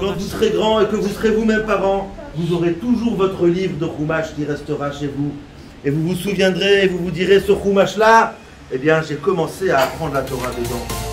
Quand vous serez grand et que vous serez vous-même parent, vous aurez toujours votre livre de Chumash qui restera chez vous. Et vous vous souviendrez et vous vous direz, ce Chumash-là, eh bien, j'ai commencé à apprendre la Torah dedans.